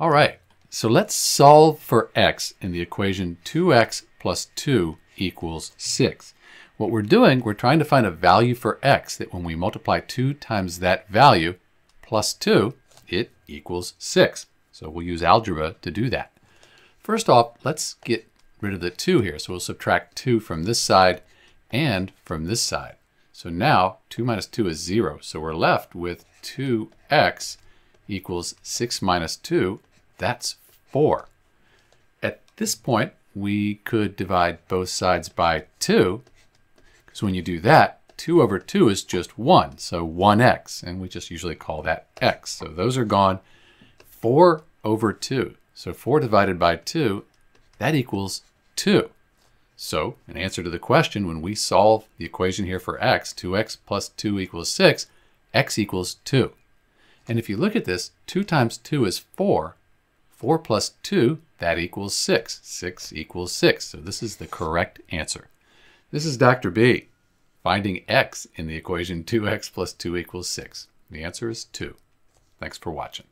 All right, so let's solve for x in the equation 2x plus 2 equals 6. What we're doing, we're trying to find a value for x that when we multiply 2 times that value plus 2, it equals 6. So we'll use algebra to do that. First off, let's get rid of the 2 here. So we'll subtract 2 from this side and from this side. So now 2 minus 2 is 0. So we're left with 2x equals 6 minus 2. That's 4. At this point, we could divide both sides by 2. Because when you do that, 2 over 2 is just 1. So 1x. And we just usually call that x. So those are gone. 4 over 2. So 4 divided by 2, that equals 2. So, in answer to the question, when we solve the equation here for x, 2x plus 2 equals 6, x equals 2. And if you look at this, 2 times 2 is 4. 4 plus 2, that equals 6. 6 equals 6. So this is the correct answer. This is Dr. B, finding x in the equation 2x plus 2 equals 6. The answer is 2. Thanks for watching.